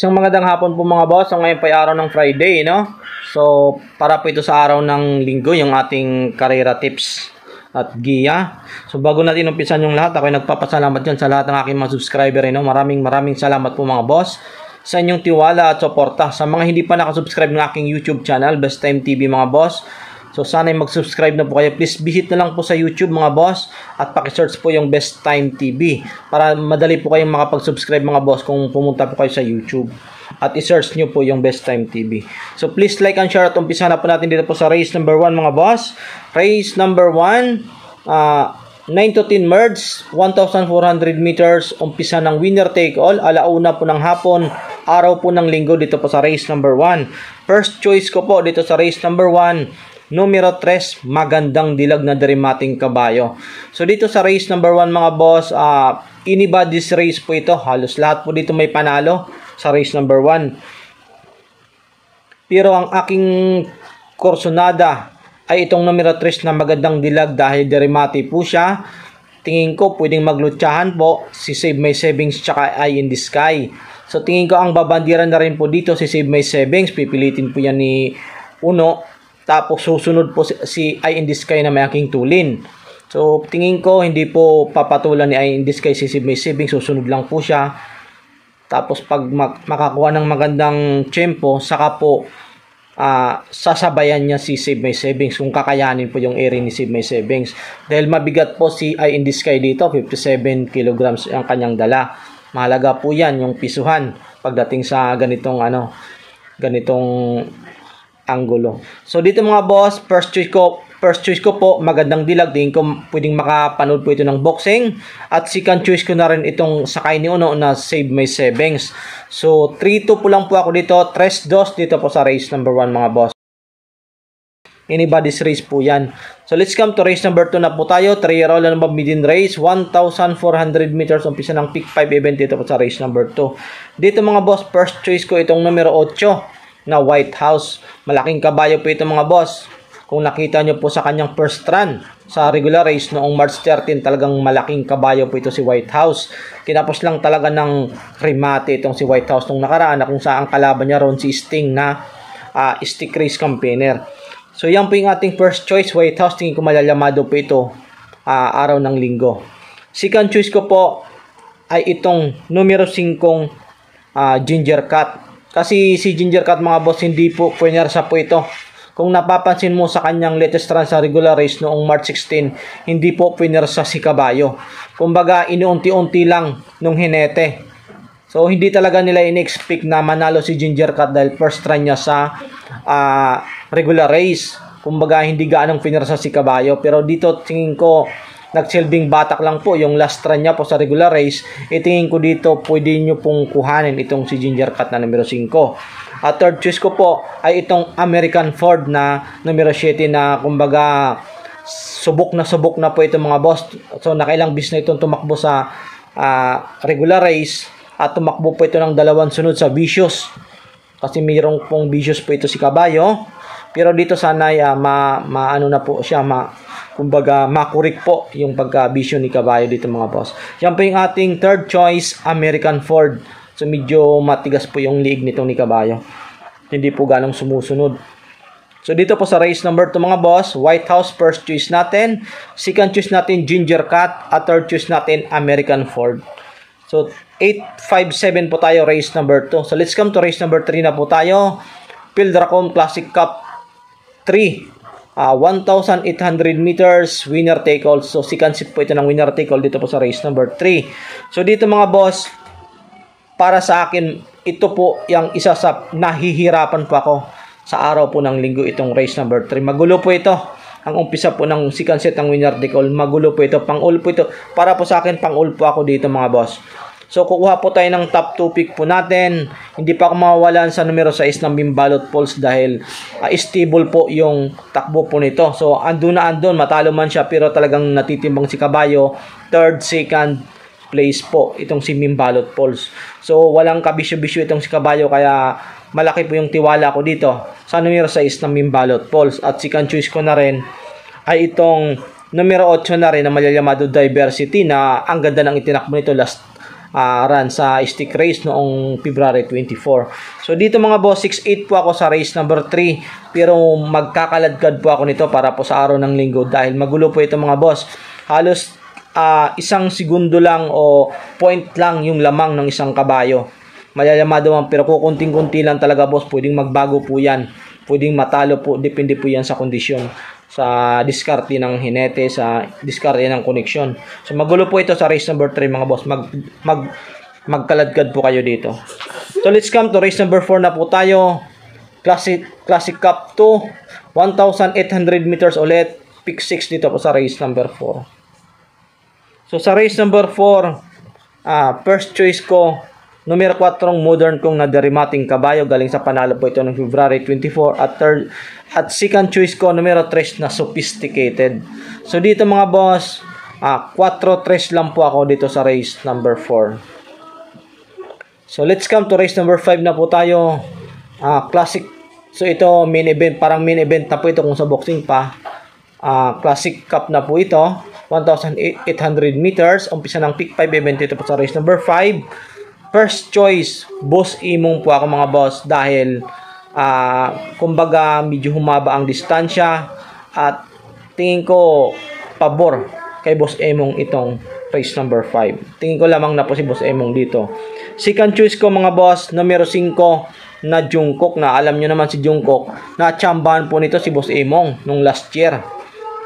Isang magandang hapon po mga boss. So ngayon pa araw ng Friday, no? So para po ito sa araw ng linggo, yung ating karera tips at giya. So bago natin umpisan yung lahat, ako ay nagpapasalamat dyan sa lahat ng aking mga subscriber. Eh, no? Maraming maraming salamat po mga boss sa inyong tiwala at suporta. Sa mga hindi pa nakasubscribe ng aking YouTube channel, Best Time TV mga boss, So sana mag-subscribe na po kayo. Please visit na lang po sa YouTube mga boss at paki-search po yung Best Time TV para madali po kayong makapag-subscribe mga boss kung pumunta po kayo sa YouTube. At i-search nyo po yung Best Time TV. So please like and share at umpisa na po natin dito po sa race number 1 mga boss. Race number 1, uh, 9 to 10 merge, 1,400 meters, umpisa ng winner take all, alauna po ng hapon, araw po ng linggo dito po sa race number 1. First choice ko po dito sa race number 1, Numero 3, magandang dilag na derimating kabayo. So dito sa race number 1 mga boss, uh, anybody's race po ito. Halos lahat po dito may panalo sa race number 1. Pero ang aking korsonada ay itong numero 3 na magandang dilag dahil derimati po siya. Tingin ko pwedeng maglutsahan po si Save My Savings tsaka Eye in the Sky. So tingin ko ang babandiran na rin po dito si Save My Savings. Pipilitin po yan ni Uno tapos susunod po si, si Eye in the Sky na may aking tulin. So tingin ko hindi po papatulan ni Eye in the Sky si May Saving. Susunod lang po siya. Tapos pag mak- makakuha ng magandang tempo, saka po uh, sasabayan niya si Save My Savings kung kakayanin po yung area ni Save My Savings. Dahil mabigat po si Eye in the Sky dito, 57 kilograms ang kanyang dala. Mahalaga po yan, yung pisuhan pagdating sa ganitong ano, ganitong angulo. So dito mga boss, first choice ko, first choice ko po, magandang dilag din ko pwedeng makapanood po ito ng boxing. At second choice ko na rin itong sakay ni Uno na Save My Savings. So 3-2 po lang po ako dito, 3-2 dito po sa race number 1 mga boss. Anybody's race po yan. So let's come to race number 2 na po tayo. 3 year old na midin race. 1,400 meters. Umpisa ng peak 5 event dito po sa race number 2. Dito mga boss, first choice ko itong numero 8 na White House. Malaking kabayo po ito mga boss. Kung nakita nyo po sa kanyang first run sa regular race noong March 13, talagang malaking kabayo po ito si White House. Kinapos lang talaga ng remate itong si White House nung nakaraan na kung saan kalaban niya ron si Sting na uh, stick race campaigner. So yan po yung ating first choice, White House. Tingin ko malalamado po ito uh, araw ng linggo. Second choice ko po ay itong numero 5 uh, Ginger Cat. Kasi si Ginger Cat mga boss, hindi po punyarsa po ito. Kung napapansin mo sa kanyang latest run sa regular race noong March 16, hindi po punyarsa si Kabayo. Kumbaga, inuunti-unti lang nung hinete. So, hindi talaga nila in-expect na manalo si Ginger Cat dahil first run niya sa uh, regular race. Kumbaga, hindi gaanong pinarsa si Kabayo. Pero dito, tingin ko, nagsilbing batak lang po yung last run niya po sa regular race, itingin ko dito pwede nyo pong kuhanin itong si Ginger Cat na numero 5. At third choice ko po ay itong American Ford na numero 7 na kumbaga subok na subok na po ito mga boss. So nakailang bis na itong tumakbo sa uh, regular race at tumakbo po ito ng dalawang sunod sa Vicious. Kasi mayroong pong Vicious po ito si Kabayo. Pero dito sana uh, ma, ma ano na po siya ma kumbaga makurik po yung pagka-vision ni Kabayo dito mga boss. Yan po yung ating third choice, American Ford. So medyo matigas po yung liig nitong ni Kabayo. Hindi po ganong sumusunod. So dito po sa race number 2 mga boss, White House first choice natin, second choice natin Ginger Cat, at third choice natin American Ford. So 857 po tayo race number 2. So let's come to race number 3 na po tayo. Pildracom Classic Cup 3 uh, ah, 1,800 meters winner take all. So, si seat po ito ng winner take all dito po sa race number 3. So, dito mga boss, para sa akin, ito po yung isa sa nahihirapan po ako sa araw po ng linggo itong race number 3. Magulo po ito. Ang umpisa po ng second set ng winner take all. Magulo po ito. Pang-all po ito. Para po sa akin, pang-all po ako dito mga boss. So, kukuha po tayo ng top 2 pick po natin. Hindi pa ako mawawalan sa numero 6 ng Bimbalot Pulse dahil uh, stable po yung takbo po nito. So, andun na andun. Matalo man siya pero talagang natitimbang si Kabayo. Third, second place po itong si Mimbalot Pulse. So, walang kabisyo-bisyo itong si Kabayo kaya malaki po yung tiwala ko dito sa numero 6 ng Mimbalot Pulse. At second choice ko na rin ay itong numero 8 na rin na malalamado diversity na ang ganda ng itinakbo nito last uh, run sa stick race noong February 24. So dito mga boss, 6-8 po ako sa race number 3 pero magkakaladkad po ako nito para po sa araw ng linggo dahil magulo po ito mga boss. Halos uh, isang segundo lang o point lang yung lamang ng isang kabayo. Mayalamado man pero kukunting-kunti lang talaga boss, pwedeng magbago po yan. Pwedeng matalo po, depende po yan sa kondisyon sa diskarte ng hinete, sa diskarte ng koneksyon. So magulo po ito sa race number 3 mga boss. Mag, mag, magkaladkad po kayo dito. So let's come to race number 4 na po tayo. Classic, Classic Cup 2. 1,800 meters ulit. Pick 6 dito po sa race number 4. So sa race number 4, uh, ah, first choice ko Numero 4, modern kong naderimating kabayo galing sa panalo po ito ng February 24 at third at second choice ko numero 3 na sophisticated. So dito mga boss, ah 4-3 lang po ako dito sa race number 4. So let's come to race number 5 na po tayo. Ah classic. So ito main event, parang main event na po ito kung sa boxing pa. Ah classic cup na po ito. 1,800 meters. Umpisa ng peak 5 event ito po sa race number 5 first choice, boss imong po ako mga boss dahil uh, kumbaga medyo humaba ang distansya at tingin ko pabor kay boss imong itong race number 5. Tingin ko lamang na po si boss imong dito. Second choice ko mga boss, numero 5 na Jungkook na alam nyo naman si Jungkook na chambahan po nito si boss imong nung last year.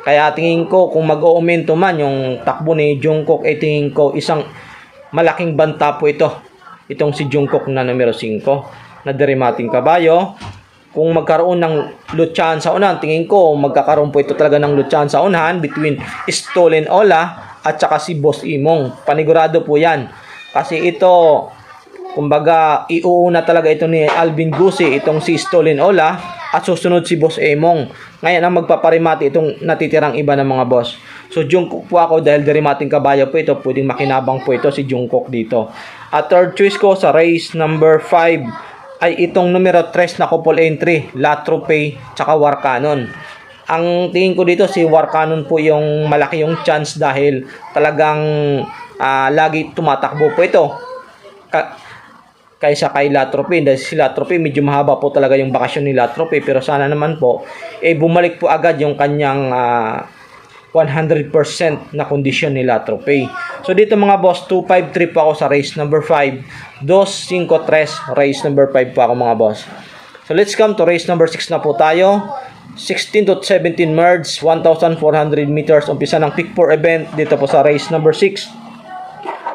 Kaya tingin ko kung mag-aumento man yung takbo ni Jungkook, eh tingin ko isang malaking banta po ito itong si Jungkook na numero 5 na derimating kabayo. Kung magkaroon ng lutsahan sa unahan, tingin ko magkakaroon po ito talaga ng lutsahan sa unahan between Stolen Ola at saka si Boss Imong. Panigurado po yan. Kasi ito, kumbaga, iuuna talaga ito ni Alvin Gusi, itong si Stolen Ola, at susunod si Boss Emong. Ngayon ang magpaparimati itong natitirang iba ng mga boss. So Jungkook po ako dahil derimating kabayo po ito, pwedeng makinabang po ito si Jungkook dito. At third choice ko sa race number 5 ay itong numero 3 na couple entry, Latrope tsaka War Cannon. Ang tingin ko dito si War Cannon po yung malaki yung chance dahil talagang uh, lagi tumatakbo po ito. Ka kaysa kay Latrope dahil si Latrope medyo mahaba po talaga yung bakasyon ni Latrope pero sana naman po eh bumalik po agad yung kanyang uh, 100% na kondisyon ni Latrope. So dito mga boss, 253 po ako sa race number 5. 253 race number 5 po ako mga boss. So let's come to race number 6 na po tayo. 16 to 17 merge, 1,400 meters. Umpisa ng pick 4 event dito po sa race number 6.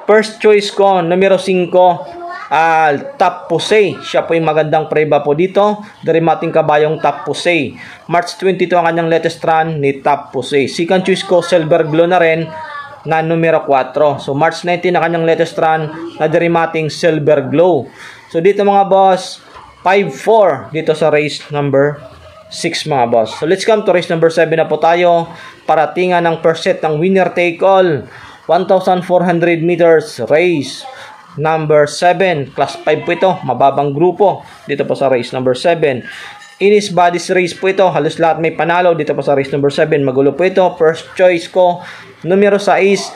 First choice ko, numero 5, uh, Top Pusey. Siya po yung magandang preba po dito. Derimating kabayong Top Pusey. March 22 ang kanyang latest run ni Top Pusey. Second choice ko, Silver Glow na rin na numero 4. So March 19 ang kanyang latest run na Derimating Silver Glow. So dito mga boss, 5-4 dito sa race number 6 mga boss. So let's come to race number 7 na po tayo. Paratingan ng per set ng winner take all. 1,400 meters race number 7. Class 5 po ito. Mababang grupo. Dito po sa race number 7. Inis Bodies Race po ito. Halos lahat may panalo dito po sa race number 7. Magulo po ito. First choice ko. Numero 6.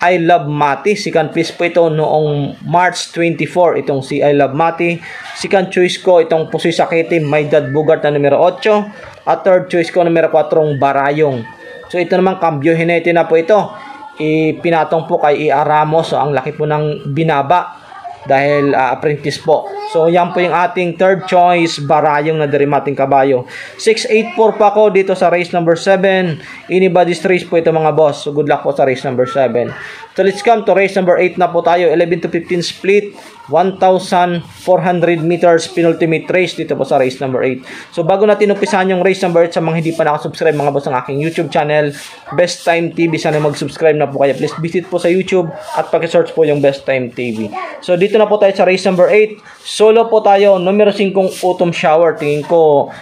I Love Mati. Second place po ito noong March 24. Itong si I Love Mati. Second choice ko itong Pusoy Sakiti. My Dad Bugart na numero 8. At third choice ko numero 4 Barayong. So ito naman Cambio Hinete na po ito ipinatong po kay E.R. So, ang laki po ng binaba dahil uh, apprentice po. So, yan po yung ating third choice, Barayong na derimating kabayo. 684 pa ako dito sa race number 7. Anybody's race po ito mga boss. So, good luck po sa race number 7. So, let's come to race number 8 na po tayo. 11 to 15 split. 1,400 meters penultimate race dito po sa race number 8. So bago natin umpisahan yung race number 8 sa mga hindi pa nakasubscribe mga boss ng aking YouTube channel, Best Time TV, sana mag-subscribe na po kayo. Please visit po sa YouTube at paki-search po yung Best Time TV. So dito na po tayo sa race number 8. Solo po tayo, numero 5 autumn shower. Tingin ko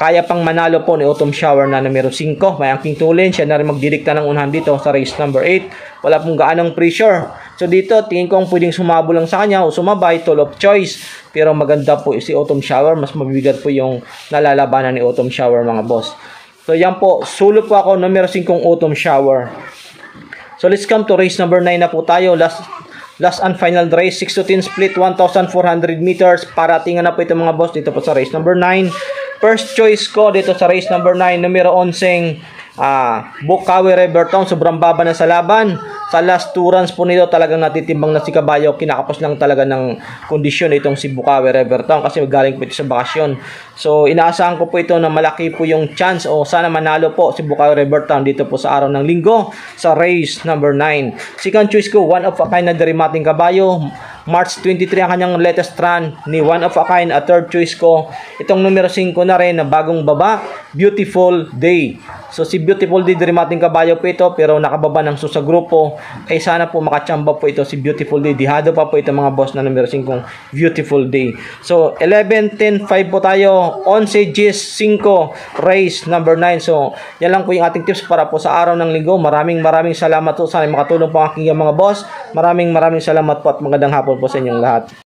kaya pang manalo po ni Autumn Shower na numero 5. May angking tulin. Siya na rin magdidikta ng unahan dito sa race number 8. Wala pong gaanong pressure. So dito, tingin ko ang pwedeng sumabo lang sa kanya o sumabay, tool of choice. Pero maganda po si Autumn Shower. Mas mabigat po yung nalalabanan ni Autumn Shower mga boss. So yan po, sulo po ako numero 5 Autumn Shower. So let's come to race number 9 na po tayo. Last Last and final race, 6 to 10 split, 1,400 meters. Paratingan na po ito mga boss dito po sa race number 9. First choice ko dito sa race number 9, numero 11, Ah, Bukawi River Town, sobrang baba na sa laban. Sa last two runs po nito, talagang natitimbang na si Kabayo. Kinakapos lang talaga ng kondisyon itong si Bukawi River Town kasi galing po ito sa bakasyon. So, inaasahan ko po ito na malaki po yung chance o sana manalo po si Bukawi River Town dito po sa araw ng linggo sa race number 9. Second choice ko, one of a kind na derimating Kabayo. March 23 ang kanyang latest run ni One of a Kind at third choice ko. Itong numero 5 na rin na bagong baba, Beautiful Day. So si Beautiful Day Dirimating Kabayo po ito pero nakababa ng so sa grupo. Kaya sana po makachamba po ito si Beautiful Day. Dihado pa po ito mga boss na numero 5 Beautiful Day. So 11, 10, 5 po tayo. 11, Gis, 5, race number 9. So yan lang po yung ating tips para po sa araw ng linggo. Maraming maraming salamat po. Sana makatulong po aking mga boss. Maraming maraming salamat po at magandang hapon po sa inyong lahat.